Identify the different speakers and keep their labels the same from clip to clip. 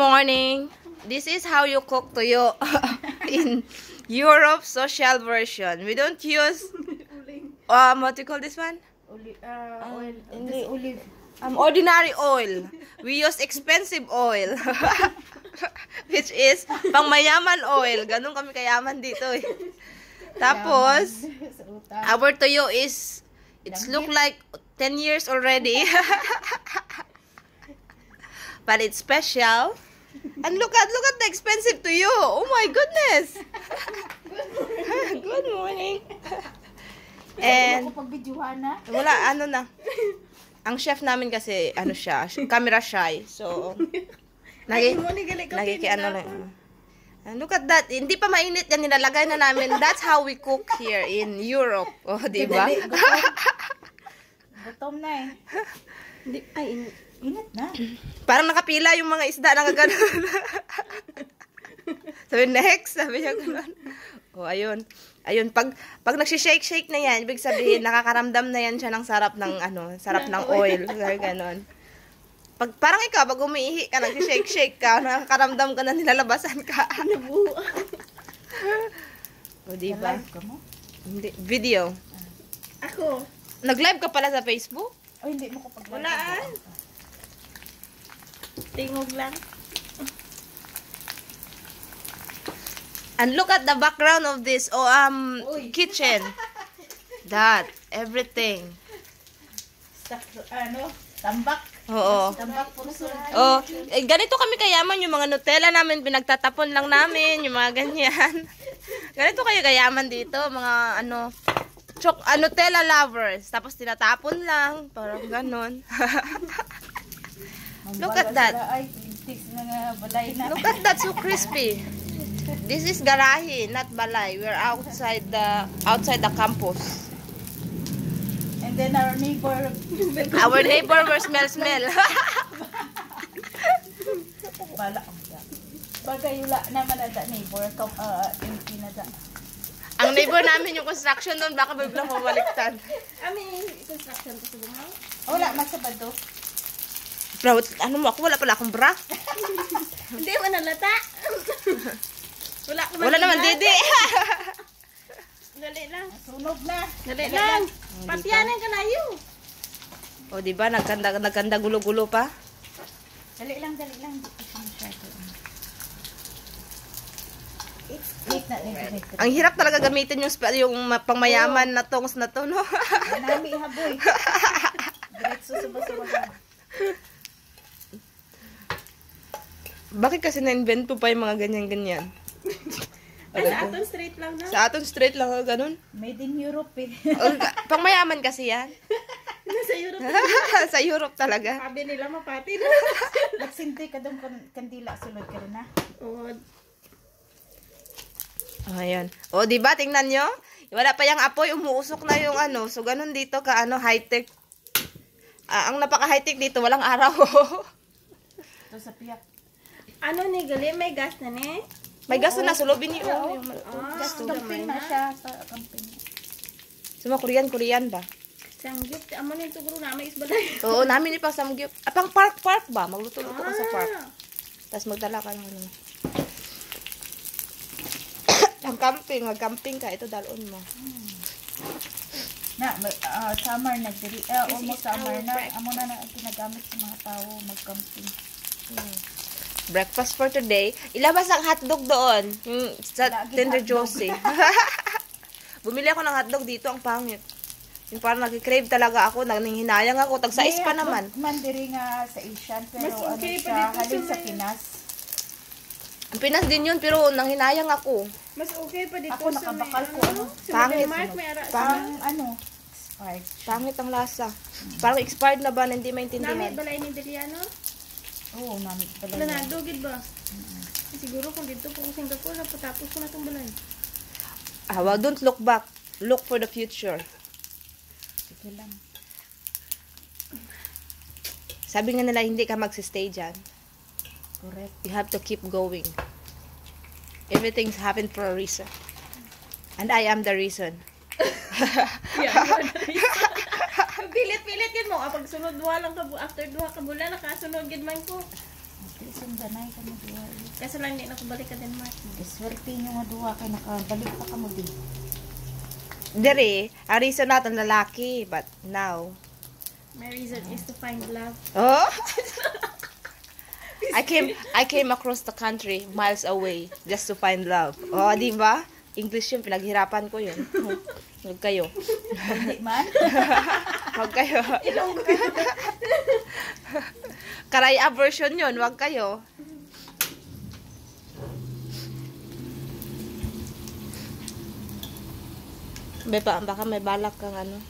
Speaker 1: morning. This is how you cook tuyo in Europe social version. We don't use um what do you call this one?
Speaker 2: Oli, uh, oil.
Speaker 1: hindi.
Speaker 2: This olive.
Speaker 1: Um ordinary oil. We use expensive oil. Which is pangmayaman oil. Ganun kami kayaman dito eh. Tapos our tuyo is it's look like 10 years already. but it's special. And look at look at the expensive tuyo. Oh my goodness. Good morning. And wala ano na. Ang chef namin kasi ano siya, camera shy. So lagi lagi kay ano lang. And look at that. Hindi pa mainit yan nilalagay na namin. That's how we cook here in Europe. Oh, di ba?
Speaker 2: Gutom. Na eh.
Speaker 3: Hindi, ay, in-
Speaker 2: Init na.
Speaker 1: Parang nakapila yung mga isda na gano'n. sabi, next. Sabi niya gano'n. O, oh, ayun. Ayun, pag, pag nagsishake-shake na yan, ibig sabihin, nakakaramdam na yan siya ng sarap ng, ano, sarap ng oil. Sabi gano'n. Pag, parang ikaw, pag umiihi ka, nagsishake-shake ka, nakakaramdam ka na nilalabasan ka. o, di ba?
Speaker 2: Live ka mo?
Speaker 1: Hindi, video.
Speaker 3: Ako.
Speaker 1: Nag-live ka pala sa Facebook?
Speaker 2: O hindi mo ko pag
Speaker 3: Wala, ah. Tingog lang.
Speaker 1: And look at the background of this oh um
Speaker 2: Uy.
Speaker 1: kitchen. That everything.
Speaker 2: Sak, ano? Tambak.
Speaker 1: Oo.
Speaker 2: Tambak sun.
Speaker 1: Oh, eh, ganito kami kayaman yung mga Nutella namin pinagtatapon lang namin, yung mga ganyan. ganito kayo kayaman dito, mga ano chok ah, Nutella lovers. Tapos tinatapon lang, parang ganon. Look at that.
Speaker 2: Ay, pintis mga balay na.
Speaker 1: Look at that, so crispy. This is garahe, not balay. We're outside the outside the campus.
Speaker 2: And then our neighbor,
Speaker 1: Our neighbor will smell smell.
Speaker 2: bala. Bagay yula naman na neighbor, kam, uh, MP na da.
Speaker 1: Ang neighbor namin yung construction doon, baka biglang mabaliktad.
Speaker 3: Ami, construction ko sa buhaw.
Speaker 2: Wala, masabado.
Speaker 1: Bro, ano mo ako? Wala pala akong bra.
Speaker 3: Hindi, manalata. Wala ka
Speaker 1: Wala naman, didi.
Speaker 3: Dali lang.
Speaker 2: Sunog na.
Speaker 3: Dali lang. Patiyanan ka na yun.
Speaker 1: o, di ba? Nagkanda, nagkanda gulo-gulo pa.
Speaker 2: Dali lang, dali lang. Ko.
Speaker 1: Ang hirap talaga gamitin yung, yung ma- pangmayaman na tongs na to, no?
Speaker 2: Nami haboy. Diretso sa basura.
Speaker 1: Bakit kasi na-invento pa yung mga ganyan-ganyan?
Speaker 3: Ay, sa aton straight lang na.
Speaker 1: Sa aton straight lang, oh, ganun.
Speaker 2: Made in Europe eh.
Speaker 1: O, pangmayaman kasi yan.
Speaker 3: Nasa Europe.
Speaker 1: sa Europe talaga.
Speaker 3: Sabi nila mapati na.
Speaker 2: Nagsinti ka doon kan- kandila sulod ka rin na.
Speaker 3: Oo.
Speaker 1: Oh, ayan. O, di ba? Tingnan nyo. Wala pa yung apoy, umuusok na yung ano. So, ganun dito ka, ano, high-tech. Ah, ang napaka-high-tech dito, walang araw.
Speaker 2: Ito sa piyak.
Speaker 3: Ano ni gali? May gas na ni?
Speaker 1: May gas na sulobin niyo. Oh, yung,
Speaker 3: Ah,
Speaker 2: Gas camping na siya sa camping.
Speaker 1: Suma, Korean, Korean ba?
Speaker 3: Sangyup. Amo ni tuguro na may isbalay.
Speaker 1: Oo, namin ipang samgyup. Ah, pang park-park ba? Magluto-luto ka sa park.
Speaker 3: Ah.
Speaker 1: Tapos magdala ka ng ano. ang camping, mag-camping ka. Ito, dalon mo.
Speaker 2: Na, ah, summer na diri. Uh, almost summer na. Amo na na ang ginagamit sa mga tao mag-camping.
Speaker 1: Breakfast for today. Ilabas ang hotdog doon. Yung sa
Speaker 2: Lagi
Speaker 1: Tender. Josie. Bumili ako ng hotdog dito. Ang pangit. Yung parang nag-crave talaga ako. Nanghinayang ako. Tag size pa naman.
Speaker 2: hotdog Man diri nga sa Asian pero
Speaker 3: Mas
Speaker 2: ano
Speaker 3: okay
Speaker 2: siya halin
Speaker 3: sa
Speaker 2: Pinas.
Speaker 1: Ang Pinas din yun. Pero nanghinayang ako.
Speaker 3: Mas okay pa dito
Speaker 2: Ako
Speaker 3: sa may
Speaker 2: nakabakal ko,
Speaker 3: ano?
Speaker 2: ano?
Speaker 3: Sa
Speaker 1: Pangit,
Speaker 3: Mark
Speaker 1: ano?
Speaker 3: may ara
Speaker 2: Pang ano, spark.
Speaker 1: Pangit ang lasa. Parang expired na ba na hindi
Speaker 3: Nami
Speaker 1: maintindihan.
Speaker 3: balay ni Diliano?
Speaker 2: Oo, namit pala.
Speaker 3: Na, dugid ba? Siguro kung dito po ko Singapore, napatapos ko na itong balay.
Speaker 1: Ah, well, don't look back. Look for the future.
Speaker 2: Sige lang.
Speaker 1: Sabi nga nila, hindi ka magsistay dyan.
Speaker 2: Correct.
Speaker 1: You have to keep going. Everything's happened for a reason. And I am the reason.
Speaker 3: Pilit-pilit yun mo. Ah, pag sunod duha lang ka, bu- after duha ka bulan, nakasunod gid man ko.
Speaker 2: Di sundanay ka mo duwa.
Speaker 3: Kaso lang hindi na ako balik ka Denmark.
Speaker 2: Iswerte nyo nga duwa kay nakabalik pa ka mo di.
Speaker 1: Dere, ang reason natin lalaki, but now.
Speaker 3: My reason is to find love.
Speaker 1: Oh? I came I came across the country miles away just to find love. Oh, di ba? English yun, pinaghirapan ko yun. Huwag kayo.
Speaker 2: Hindi man.
Speaker 1: Huwag kayo. Karaya version yun, huwag kayo. Be pa, baka may balak kang ano.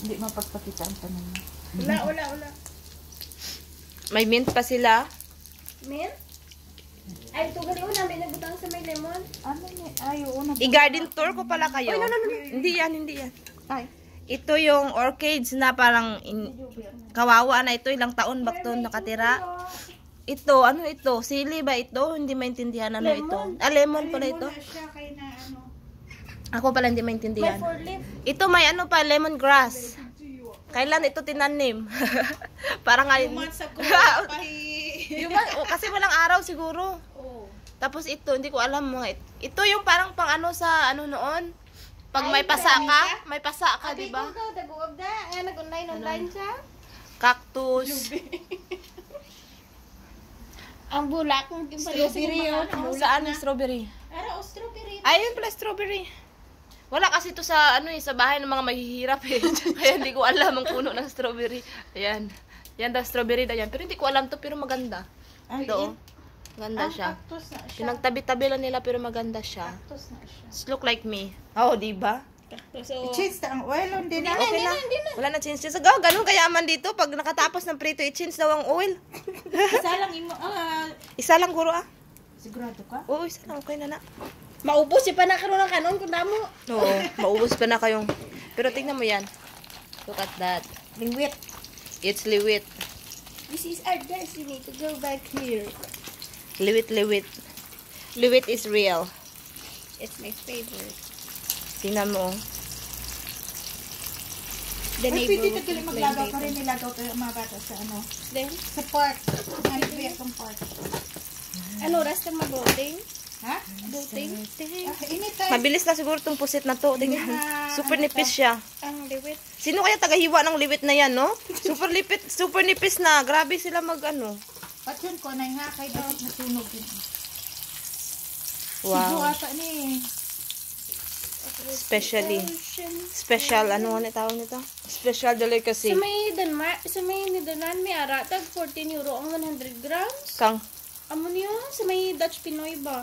Speaker 2: Hindi mapagpakita ang tanan mo.
Speaker 3: Wala, wala, wala.
Speaker 1: May mint pa sila.
Speaker 3: Men? Ay, ito gali una, may nagbutang sa may lemon.
Speaker 2: Ano ni? Ay, oo na.
Speaker 1: I-garden tour ko pala kayo. Hindi yan, hindi yan.
Speaker 2: Ay.
Speaker 1: Ito yung orchids na parang in- kawawa na ito. Ilang taon ba ito nakatira? Ito, ano ito? Sili ba ito? Hindi maintindihan ano ito. Ah, lemon pala ito.
Speaker 2: siya kay na ano.
Speaker 1: Ako pala hindi
Speaker 3: May
Speaker 1: maintindihan.
Speaker 3: four leaf.
Speaker 1: Ito may ano pa, lemongrass. Kailan ito tinanim? Parang ngayon. yung ma- oh, kasi walang araw siguro. Tapos ito, hindi ko alam mga it- ito yung parang pang ano sa ano noon. Pag may pasa ka, may pasa ka, di ba?
Speaker 3: Ito, na. Ay, nag-online, online siya.
Speaker 1: Cactus.
Speaker 3: Ang bulak
Speaker 2: Strawberry, oh.
Speaker 1: Saan yung strawberry?
Speaker 3: Ara, o strawberry.
Speaker 1: Ayun pala strawberry. Wala kasi to sa ano eh, sa bahay ng mga mahihirap eh. Kaya hindi ko alam ang puno ng strawberry. Ayan. Yan daw strawberry daw yan. Pero hindi ko alam to pero maganda.
Speaker 2: Ay,
Speaker 1: Ito. oh. Maganda siya.
Speaker 2: Cactus na siya.
Speaker 1: Pinagtabi-tabi lang nila pero maganda siya.
Speaker 2: Cactus na siya.
Speaker 1: Just look like me. Oh, di ba?
Speaker 3: So,
Speaker 2: I-change na ang oil on din.
Speaker 1: Okay na. Wala na change. Sa oh, ganun kayaman dito. Pag nakatapos ng prito, i-change daw ang oil.
Speaker 2: Isa lang imo. Ah,
Speaker 1: Isa lang guro ah.
Speaker 2: sigurado ka?
Speaker 1: Oo, isa lang. Okay na na.
Speaker 3: Maubos si pa na karon ng kanon kung damo.
Speaker 1: Oo, maubos pa na kayong... Pero tingnan mo yan. Look at that.
Speaker 2: Lingwit.
Speaker 1: It's liwit.
Speaker 3: This is our destiny to go back here.
Speaker 1: Liwit, liwit. Liwit is real.
Speaker 3: It's my favorite.
Speaker 1: Tingnan mo. oh.
Speaker 3: The
Speaker 2: Ay, pwede na
Speaker 3: complain
Speaker 2: maglagaw pa rin. Nilagaw kayo ang mga bata sa ano.
Speaker 3: Then,
Speaker 2: Sa park. Ay, kaya itong park.
Speaker 3: ano, rasta mag-voting?
Speaker 2: Ha? Ah.
Speaker 1: Mabilis na siguro tong pusit na to. Tingnan.
Speaker 2: na-
Speaker 1: Super
Speaker 2: ano
Speaker 1: nipis siya.
Speaker 3: Ang liwit.
Speaker 1: Sino kaya tagahiwa ng liwit na yan, no? Super lipit, super nipis na. Grabe sila mag ano.
Speaker 2: Pat yun ko, nay nga kay dapat natunog yun.
Speaker 1: Wow.
Speaker 2: ata ni.
Speaker 1: Especially. Special, ano nga tawag nito? Special delicacy.
Speaker 3: Sa may Denmark, sa may Netherlands, may ara, tag 14 euro ang 100 grams.
Speaker 1: Kang,
Speaker 3: Amo niyo, sa may Dutch Pinoy ba?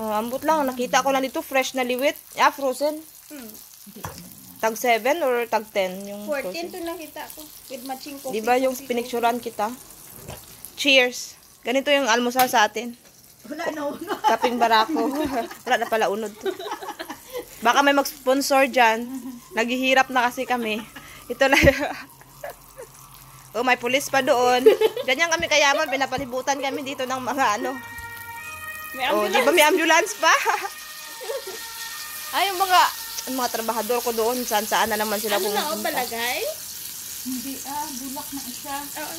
Speaker 1: Oh, ambot lang. Nakita ko lang dito, fresh na liwit. Ah, frozen.
Speaker 3: Hmm.
Speaker 1: Tag 7 or tag 10? Yung
Speaker 3: 14
Speaker 1: frozen.
Speaker 3: to nakita ko. With matching coffee.
Speaker 1: Di ba yung
Speaker 3: coffee,
Speaker 1: pinicturan kita? Cheers! Ganito yung almusal sa atin.
Speaker 2: Wala na uno.
Speaker 1: Kaping barako. Wala na pala unod. Baka may mag-sponsor dyan. Naghihirap na kasi kami. Ito lang. oh, may pulis pa doon. Ganyan kami kayaman. Pinapalibutan kami dito ng mga ano.
Speaker 3: May
Speaker 1: Oh, di ba may ambulance pa? Ay, yung mga yung mga trabahador ko doon, saan saan na naman sila
Speaker 3: Ano na o
Speaker 1: pumunta.
Speaker 3: palagay?
Speaker 2: Hindi ah, bulak na siya.
Speaker 3: Oo.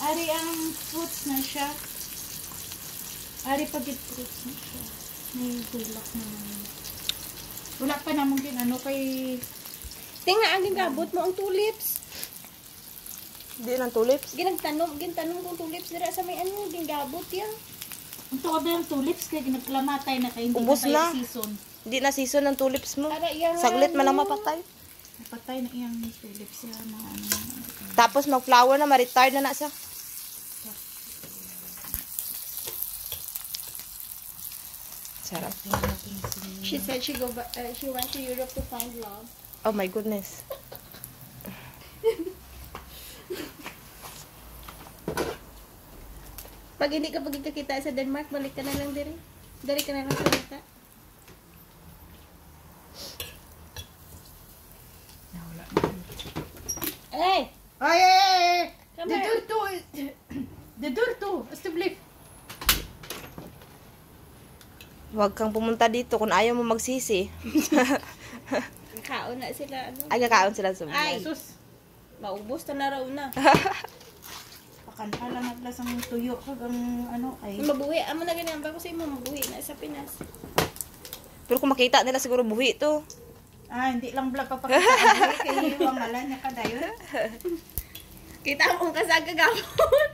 Speaker 2: Ari ang fruits na siya. Ari pagit fruits na siya. May bulak na naman. Wala pa namang din ano kay...
Speaker 3: Tinga ang gingabot mo ang tulips.
Speaker 1: Hindi ng tulips.
Speaker 3: Ginagtanom, gintanom kong tulips dira sa may ano, gingabot yan.
Speaker 2: Ang ba yung tulips kay nagklamatay na kay hindi
Speaker 1: Ubos
Speaker 2: na
Speaker 1: na.
Speaker 2: season.
Speaker 1: Hindi na season ng tulips mo. Saglit man lang mapatay.
Speaker 2: Napatay na iyang tulips siya na ano.
Speaker 1: Tapos mag-flower na, ma-retire na na siya. Sarap.
Speaker 3: She said she go uh, she went to Europe to find love.
Speaker 1: Oh my goodness.
Speaker 3: Pag hindi ka pagkikita sa Denmark, balik ka na lang diri. Dari ka na lang sa Lita. Hey!
Speaker 2: Ay, ay, ay, ay!
Speaker 3: Come
Speaker 2: The
Speaker 3: here.
Speaker 2: door to... The door to... Establish.
Speaker 1: Huwag kang pumunta dito kung ayaw mo magsisi.
Speaker 3: Ka. Kakaon na sila. Ano?
Speaker 1: Ay, kakaon sila
Speaker 3: Ay,
Speaker 1: sumunod.
Speaker 3: sus. Maubos na na raw na.
Speaker 2: Pakanta lang naglasang tuyo kag ang ano ay.
Speaker 3: Mabuhi. Amo na ganyan. Bago sa imo mabuhi na sa Pinas.
Speaker 1: Pero kung makita nila siguro buhi to.
Speaker 2: Ah, hindi lang vlog papakita kay iwang ngalan niya kadayon.
Speaker 3: Kita akong kasagagapon.